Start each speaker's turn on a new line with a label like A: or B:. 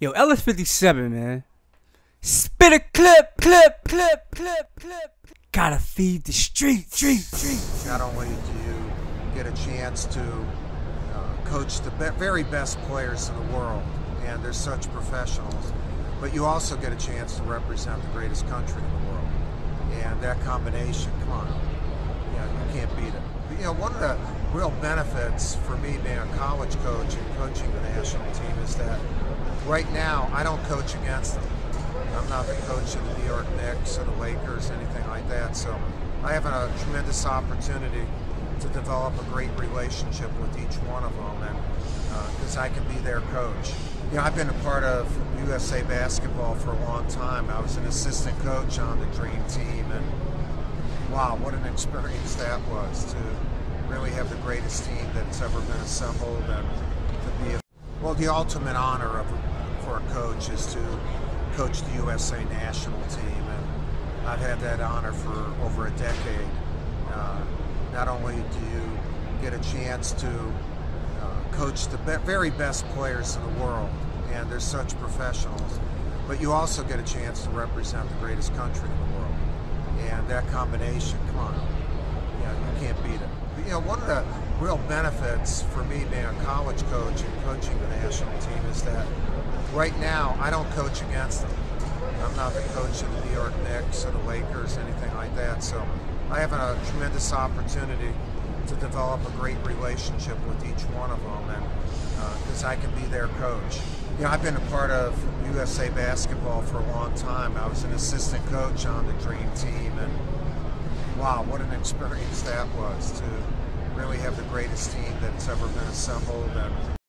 A: Yo, Ellis 57, man. Spit a clip, clip, clip, clip, clip. Gotta feed the street, street, street.
B: Not only do you get a chance to uh, coach the be- very best players in the world, and they're such professionals, but you also get a chance to represent the greatest country in the world. And that combination, come on, yeah, you can't beat it. You know, one of the real benefits for me being a college coach and coaching the national team is that right now I don't coach against them. I'm not the coach of the New York Knicks or the Lakers, anything like that. So I have a tremendous opportunity to develop a great relationship with each one of them, and because uh, I can be their coach. You know, I've been a part of USA basketball for a long time. I was an assistant coach on the Dream Team, and wow, what an experience that was to really have the greatest team that's ever been assembled, and well, the ultimate honor of for a coach is to coach the USA national team, and I've had that honor for over a decade. Uh, not only do you get a chance to uh, coach the be- very best players in the world, and they're such professionals, but you also get a chance to represent the greatest country in the world. And that combination, come on, yeah, you can't beat it. You know, one of the real benefits for me being a college coach and coaching the national team is that right now I don't coach against them. I'm not the coach of the New York Knicks or the Lakers, or anything like that. So I have a tremendous opportunity to develop a great relationship with each one of them, because uh, I can be their coach. You know, I've been a part of USA basketball for a long time. I was an assistant coach on the Dream Team, and wow, what an experience that was to really have the greatest team that's ever been assembled. And